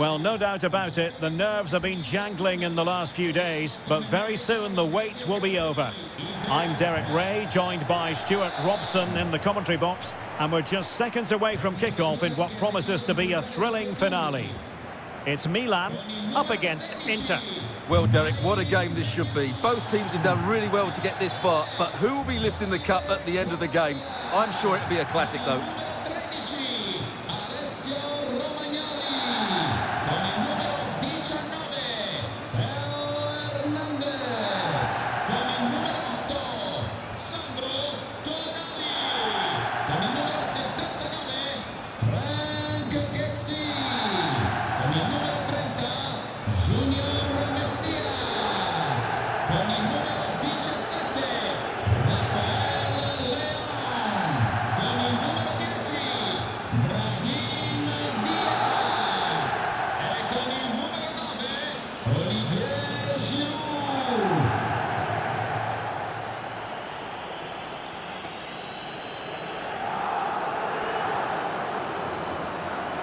Well, no doubt about it, the nerves have been jangling in the last few days, but very soon the wait will be over. I'm Derek Ray, joined by Stuart Robson in the commentary box, and we're just seconds away from kickoff in what promises to be a thrilling finale. It's Milan up against Inter. Well, Derek, what a game this should be. Both teams have done really well to get this far, but who will be lifting the cup at the end of the game? I'm sure it'll be a classic, though.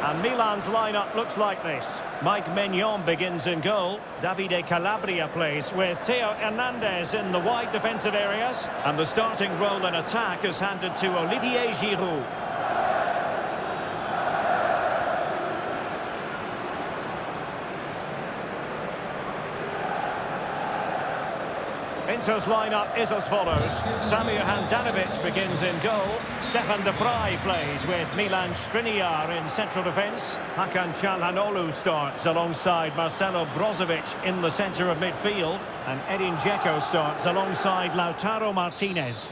And Milan's lineup looks like this. Mike Maignan begins in goal. Davide Calabria plays with Theo Hernandez in the wide defensive areas. And the starting role in attack is handed to Olivier Giroud. Inter's lineup is as follows. Samir Handanovic begins in goal. Stefan de Vrij plays with Milan Skriniar in central defence. Hakan Çalhanoğlu starts alongside Marcelo Brozovic in the centre of midfield. And Edin Dzeko starts alongside Lautaro Martinez.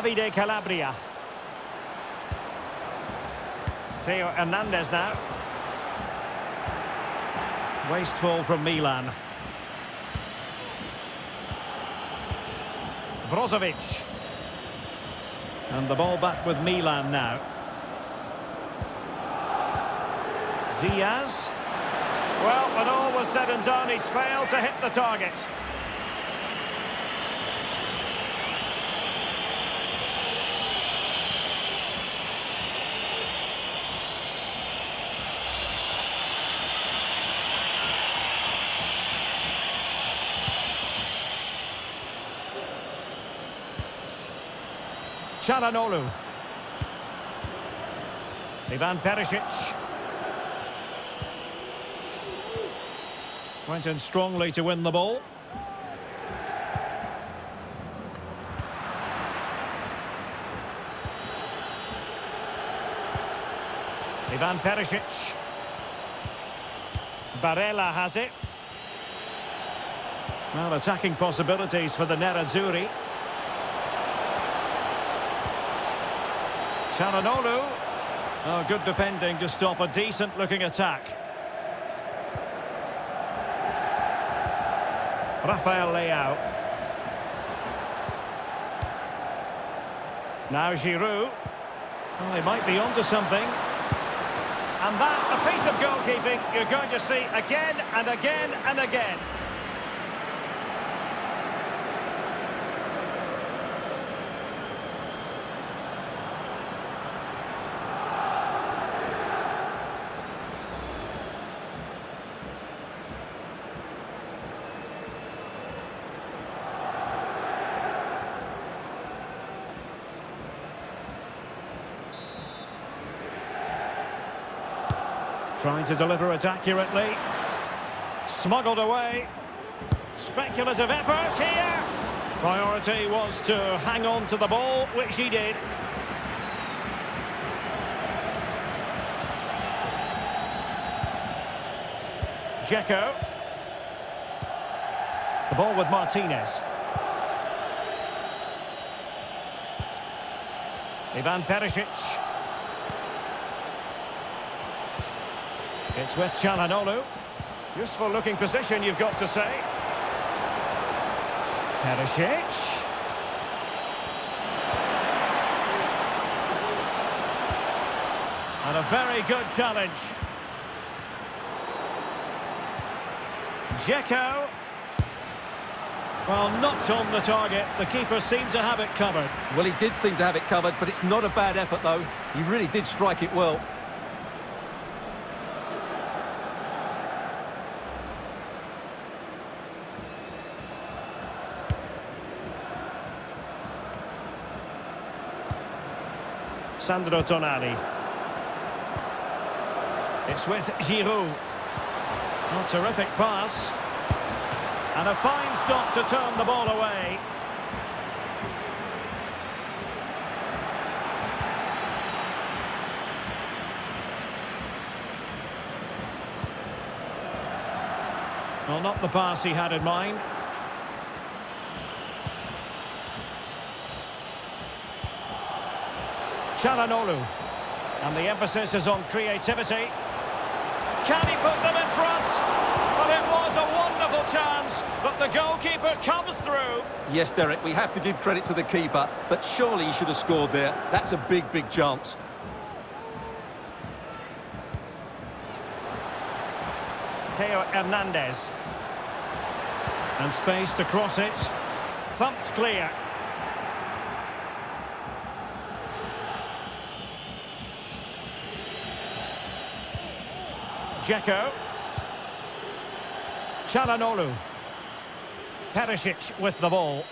Davide Calabria. Theo Hernandez now. Wasteful from Milan. Brozovic. And the ball back with Milan now. Diaz. Well, when all was said and done, he's failed to hit the target. Çalhanoğlu. Ivan Perisic. Went in strongly to win the ball. Ivan Perisic. Barella has it. Well, attacking possibilities for the Nerazzurri. Çalhanoğlu. Oh, good defending to stop a decent-looking attack. Rafael Leao. Now Giroud. Well, he might be onto something. And that, a piece of goalkeeping you're going to see again and again and again. Trying to deliver it accurately. Smuggled away. Speculative effort here. Priority was to hang on to the ball, which he did. Dzeko. The ball with Martinez. Ivan Perisic. It's with Çalhanoğlu. Useful looking position, you've got to say. Perisic. And a very good challenge. Dzeko. Well, knocked on the target. The keeper seemed to have it covered. Well, he did seem to have it covered, but it's not a bad effort, though. He really did strike it well. Sandro Tonali. It's with Giroud. A terrific pass. And a fine stop to turn the ball away. Well, not the pass he had in mind. Calhanoglu. And the emphasis is on creativity. Can he put them in front? But it was a wonderful chance, but the goalkeeper comes through. Yes, Derek, we have to give credit to the keeper, but surely he should have scored there. That's a big, big chance. Theo Hernandez. And space to cross it. Thumped clear. Dzeko. Calhanoglu. Perisic with the ball.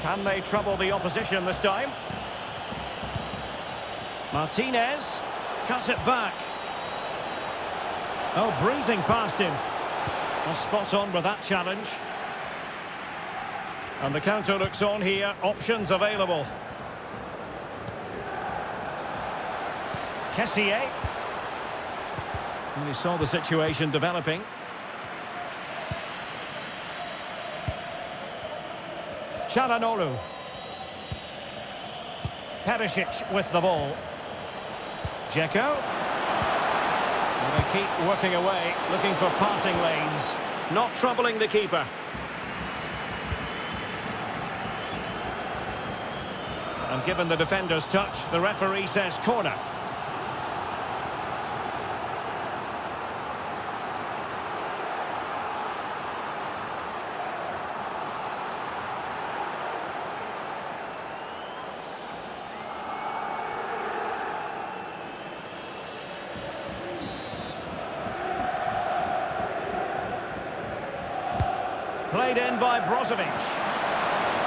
Can they trouble the opposition this time? Martinez cuts it back. Oh, breezing past him. Well, spot on with that challenge. And the counter looks on here. Options available. Kessié. And he saw the situation developing. Calhanoglu. Perisic with the ball. Dzeko. And they keep working away, looking for passing lanes. Not troubling the keeper. And given the defender's touch, the referee says corner. Played in by Brozovic.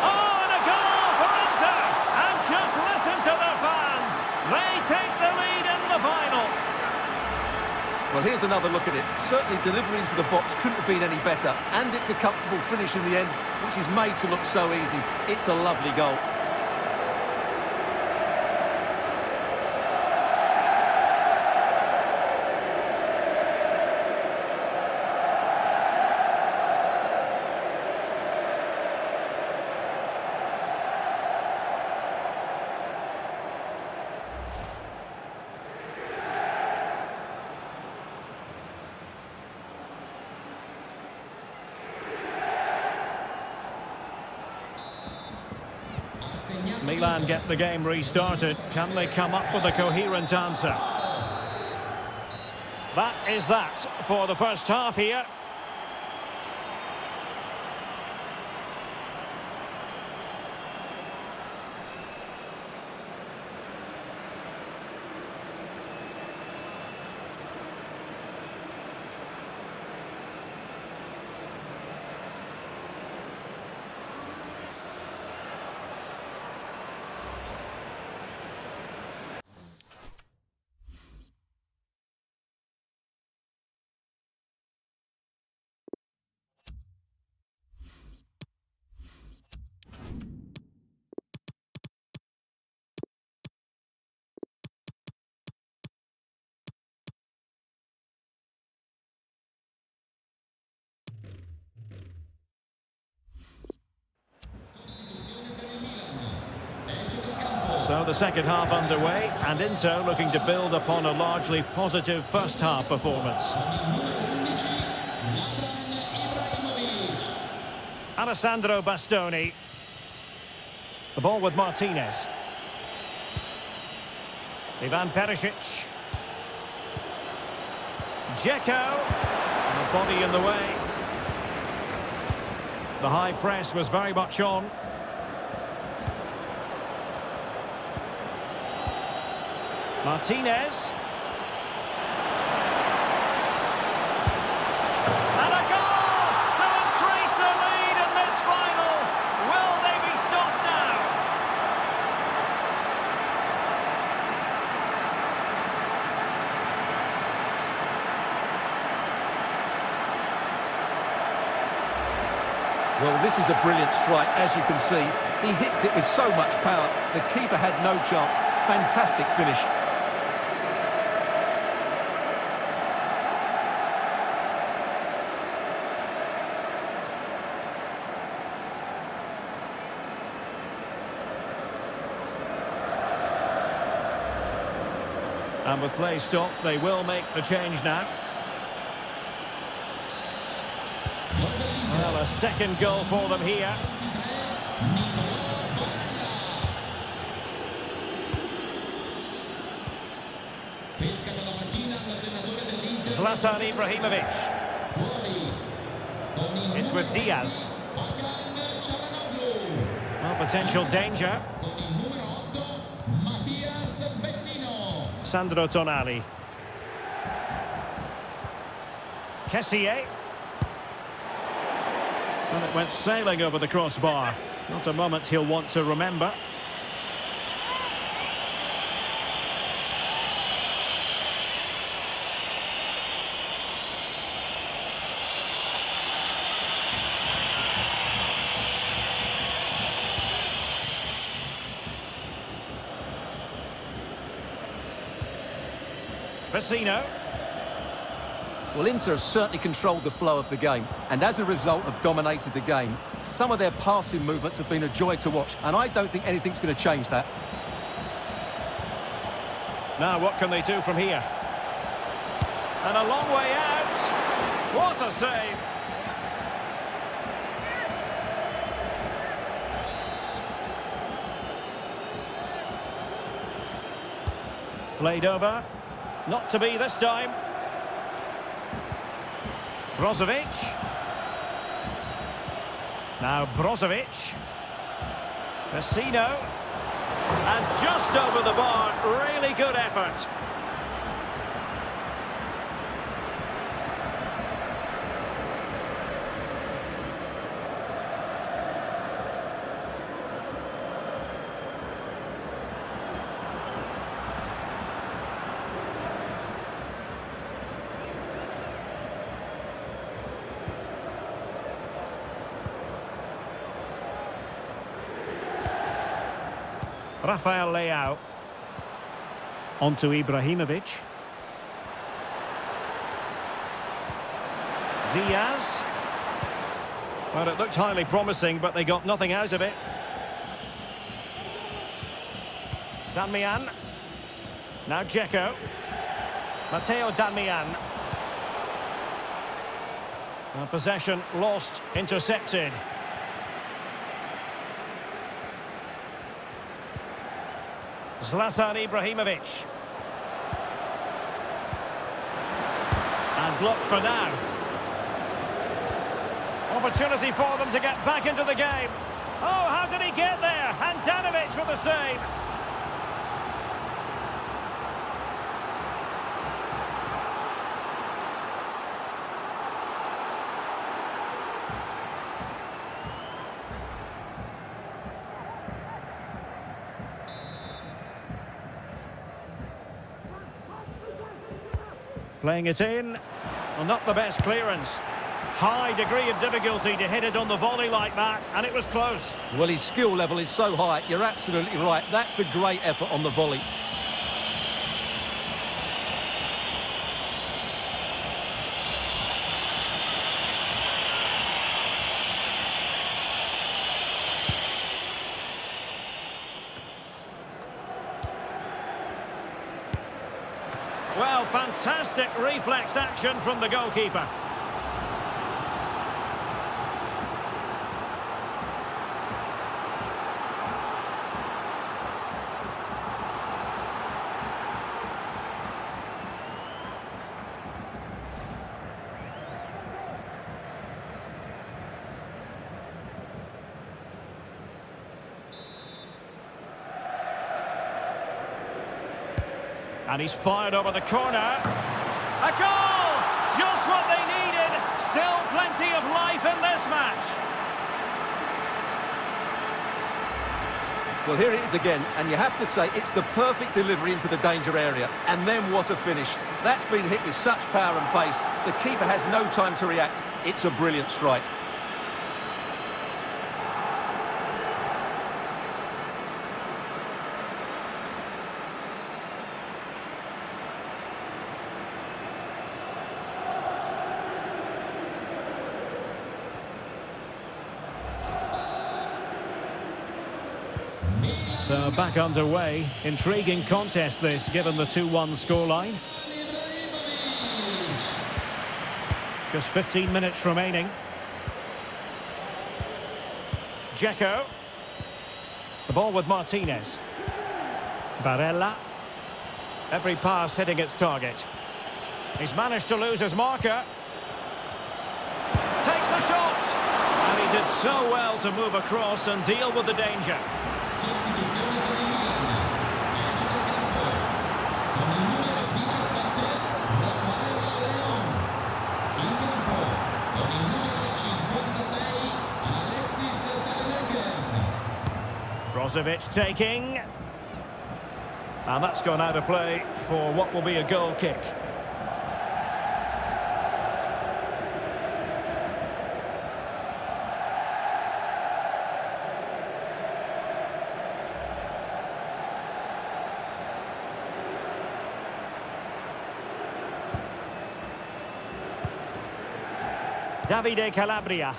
Oh, and a goal for Inter! And just listen to the fans. They take the lead in the final. Well, here's another look at it. Certainly delivering to the box couldn't have been any better. And it's a comfortable finish in the end, which is made to look so easy. It's a lovely goal. Milan get the game restarted. Can they come up with a coherent answer? That is that for the first half here. So the second half underway, and Inter looking to build upon a largely positive first half performance. Alessandro Bastoni. The ball with Martinez. Ivan Perisic. Dzeko. And body in the way. The high press was very much on. Martinez. And a goal to increase the lead in this final. Will they be stopped now? Well, this is a brilliant strike, as you can see. He hits it with so much power. The keeper had no chance. Fantastic finish. And with play stopped, they will make the change now. Well, a second goal for them here. Zlatan Ibrahimovic. It's with Diaz. Well, potential danger. Sandro Tonali. Kessié. And it went sailing over the crossbar. Not a moment he'll want to remember. Well, Inter have certainly controlled the flow of the game, and as a result have dominated the game. Some of their passing movements have been a joy to watch, and I don't think anything's going to change that. Now, what can they do from here? And a long way out. What a save. Played over. Not to be this time. Brozovic. Now Brozovic. Vecino. And just over the bar. Really good effort. Rafael Leao. On to Ibrahimovic. Diaz. Well, it looked highly promising, but they got nothing out of it. Darmian. Now Dzeko. Matteo Darmian. Well, possession lost, intercepted. Zlatan Ibrahimovic. And blocked for now. Opportunity for them to get back into the game. Oh, how did he get there? Handanovic with the save. Playing it in. Well, not the best clearance. High degree of difficulty to hit it on the volley like that, and it was close. Well, his skill level is so high. You're absolutely right. That's a great effort on the volley. Fantastic reflex action from the goalkeeper. And he's fired over the corner. Goal! Just what they needed. Still plenty of life in this match. Well, here it is again, and you have to say it's the perfect delivery into the danger area. And then what a finish. That's been hit with such power and pace. The keeper has no time to react. It's a brilliant strike. So back underway. Intriguing contest this, given the 2-1 scoreline. Just 15 minutes remaining. Dzeko. The ball with Martinez. Barella. Every pass hitting its target. He's managed to lose his marker. Takes the shot! And he did so well to move across and deal with the danger. Brozovic taking. And that's gone out of play for what will be a goal kick. Davide Calabria.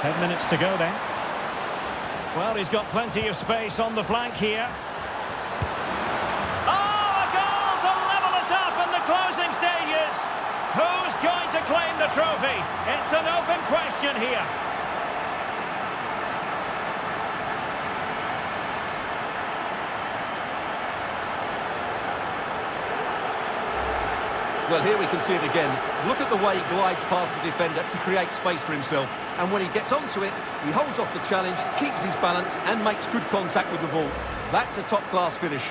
Ten minutes to go then. Well, he's got plenty of space on the flank here. Oh, a goal to level us up in the closing stages. Who's going to claim the trophy? It's an open question here. Well, here we can see it again. Look at the way he glides past the defender to create space for himself. And when he gets onto it, he holds off the challenge, keeps his balance, and makes good contact with the ball. That's a top-class finish.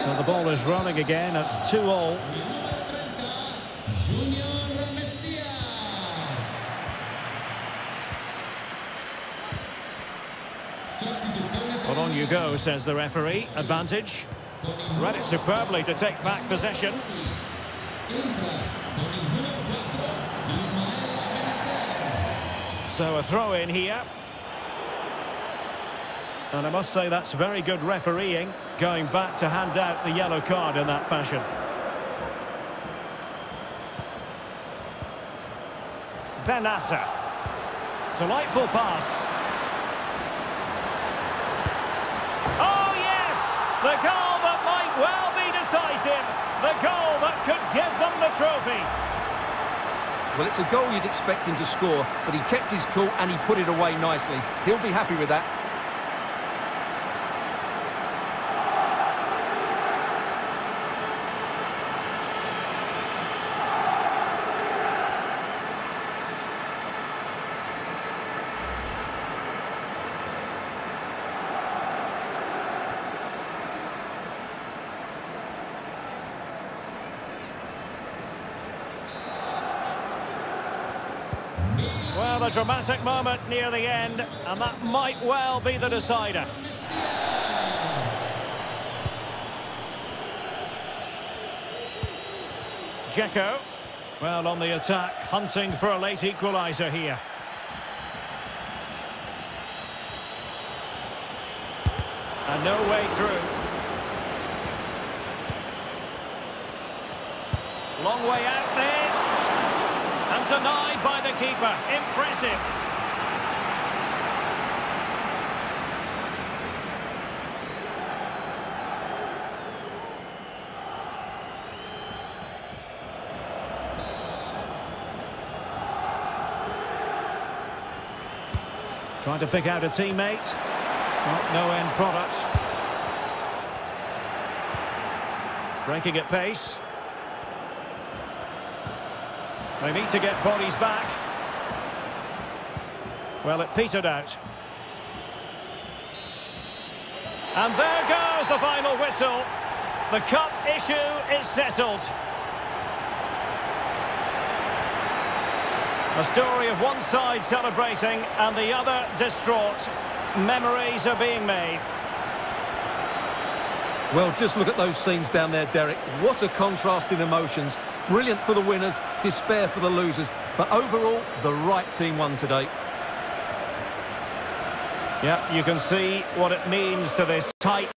So the ball is running again at 2 all. Well, on you go, says the referee. Advantage. Read it superbly to take back possession. So a throw in here. And I must say that's very good refereeing, going back to hand out the yellow card in that fashion. Bennacer. Delightful pass. The goal that might well be decisive. The goal that could give them the trophy. Well, it's a goal you'd expect him to score, but he kept his cool and he put it away nicely. He'll be happy with that. Well, a dramatic moment near the end, and that might well be the decider. Dzeko. Well, on the attack, hunting for a late equaliser here. And no way through. Long way out this. Denied by the keeper. Impressive. Trying to pick out a teammate. Well, no end product. Breaking at pace. They need to get bodies back. Well, it petered out. And there goes the final whistle. The cup issue is settled. A story of one side celebrating and the other distraught. Memories are being made. Well, just look at those scenes down there, Derek. What a contrast in emotions. Brilliant for the winners, despair for the losers. But overall, the right team won today. Yeah, you can see what it means to this tight